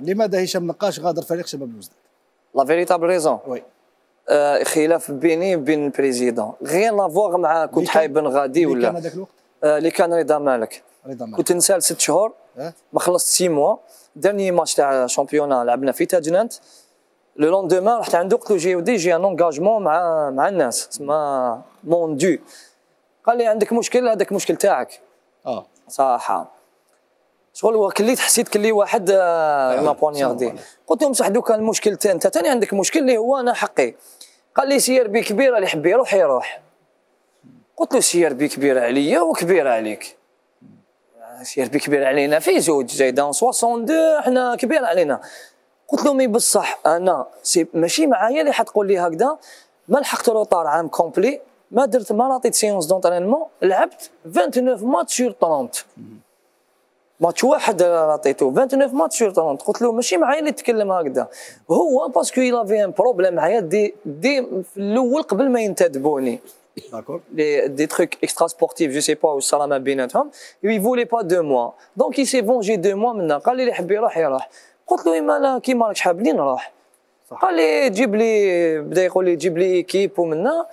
لماذا هشام نقاش غادر فريق شباب الوزداد؟ لا فيريتابل ريزون وي آه خلاف بيني وبين البريزيدون. غير لافواغ مع كنت حايب بن غادي اللي كان ولا هذاك الوقت؟ آه اللي كان رضا مالك. رضا مالك. كنت نسال ست شهور ما خلصت سي موا داني ماتش تاع شامبيونا لعبنا في تاجنانت لو لوندومان رحت عنده قلت له جي ودي جي ان انجاجمون مع مع الناس تسمى مون دو قال لي عندك مشكل؟ هذاك مشكل تاعك. آه. صراحة. شغل كليت حسيت كلي واحد آه، m'a poignardé قلت له بصح دوكا المشكل انت تاني عندك مشكل اللي هو أنا حقي. قال لي CRB كبيره اللي يحب يروح يروح. قلت له CRB كبيره عليا وكبيره عليك. CRB كبير علينا في زوج زايدة 62 إحنا كبير علينا. قلت له mais بصح أنا c'est ماشي معايا اللي حتقول لي هكذا ما لحقت retard عام complet ما درت ما raté ت séance d'entraînement لعبت 29 match sur 30 ماتش واحد عطيته 29 match sur 30 قلت له ماشي معايا اللي تكلم هكذا هو parce que il avait un problème معايا دي دي في الأول قبل ما ينتدبوني d'accord les, des trucs extra sportifs, je sais pas où ça m'a bien il voulait pas de moi. Donc il s'est vengé de moi maintenant. قال لي اللي يحب يروح يروح. قلت له ما أنا كيما راكش حابني نروح. صح. قال لي جيب لي بدا يقول لي جيب لي ايكيب ومنا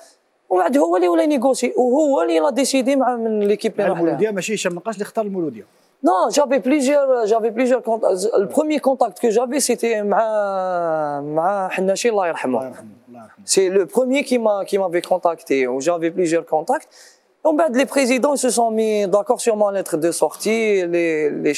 وبعد هو اللي ولا ينيغوسي وهو اللي لا ديسيدي مع من ليكيب اللي راح لها. المولودية ماشي هشام نقاش اللي اختار المولودية Non, j'avais plusieurs, euh, j'avais plusieurs contacts. Euh, le premier contact que j'avais, c'était Hannachi, Allah C'est le premier qui m'a, qui m'avait contacté. J'avais plusieurs contacts. Et on les présidents, se sont mis d'accord sur ma lettre de sortie, les, les